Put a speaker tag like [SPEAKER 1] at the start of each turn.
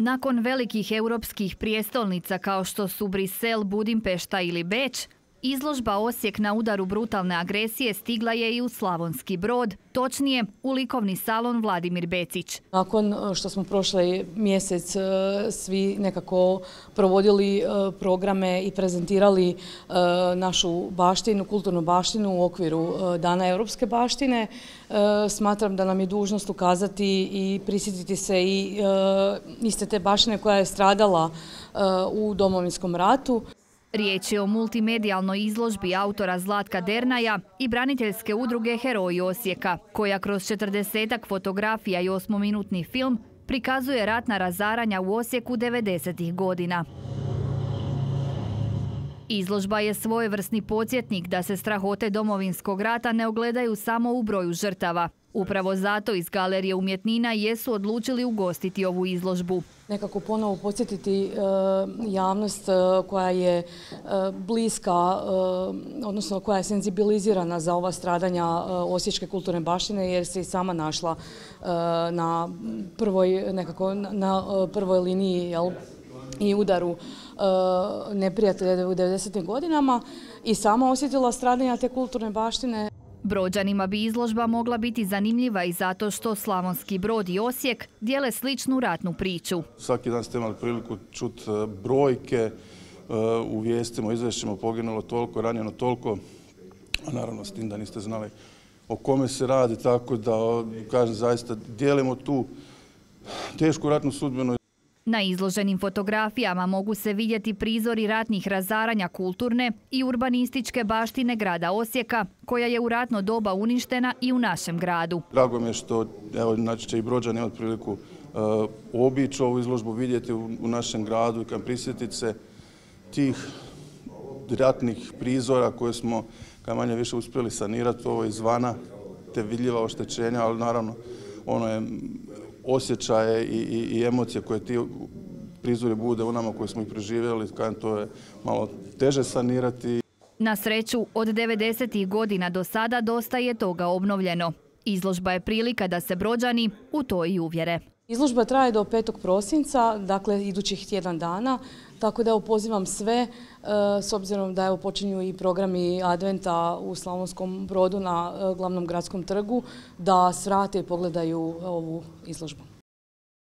[SPEAKER 1] Nakon velikih europskih prijestolnica kao što su Brisel, Budimpešta ili Beč, Izložba Osijek na udaru brutalne agresije stigla je i u Slavonski brod, točnije u likovni salon Vladimir Becić.
[SPEAKER 2] Nakon e, što smo prošli mjesec e, svi nekako provodili e, programe i prezentirali našu baštinu, kulturnu baštinu u okviru Dana Europske baštine, smatram da nam je dužnost ukazati i prisjetiti se i iste te baštine koja je stradala u domovinskom ratu.
[SPEAKER 1] Riječ je o multimedijalnoj izložbi autora Zlatka Dernaja i braniteljske udruge Heroji Osijeka, koja kroz 40 fotografija i osmominutni film prikazuje ratna razaranja u Osijeku 90. godina. Izložba je svojevrsni podsjetnik da se strahote domovinskog rata ne ogledaju samo u broju žrtava. Upravo zato iz Galerije umjetnina jesu odlučili ugostiti ovu izložbu.
[SPEAKER 2] Nekako ponovo podsjetiti e, javnost e, koja je e, bliska, odnosno koja je senzibilizirana za ova stradanja osječke kulturne baštine jer se i sama našla na prvoj, nekako, na prvoj liniji i udaru neprijatelja u 90. godinama i sama osjetila stradanja te kulturne baštine.
[SPEAKER 1] Brođanima bi izložba mogla biti zanimljiva i zato što Slavonski brod i Osijek dijele sličnu ratnu priču.
[SPEAKER 3] Svaki dan ste imali priliku čuti e, brojke, e, u vijestima, izvješćima poginulo toliko, ranjeno toliko, a naravno s tim da niste znali o kome se radi, tako da, kažem, zaista dijelimo tu tešku ratnu sudbinu
[SPEAKER 1] na izloženim fotografijama mogu se vidjeti prizori ratnih razaranja kulturne i urbanističke baštine grada Osijeka, koja je u ratno doba uništena i u našem gradu.
[SPEAKER 3] Drago mi je što evo, znači će i brođani imati priliku obići ovu izložbu, vidjeti u, našem gradu i kam prisjetiti se tih ratnih prizora koje smo kaj manje više uspjeli sanirati ovo izvana, te vidljiva oštećenja, ali naravno ono je osjećaje i, i, emocije koje ti prizori bude u nama koje smo ih preživjeli, kajem to je malo teže sanirati.
[SPEAKER 1] Na sreću, od 90. godina do sada dosta je toga obnovljeno. Izložba je prilika da se brođani u to i uvjere.
[SPEAKER 2] Izložba traje do 5. prosinca, dakle idućih tjedan dana, tako da pozivam sve, e, s obzirom da evo počinju i programi adventa u Slavonskom brodu na e, glavnom gradskom trgu, da svrate i pogledaju ovu izložbu.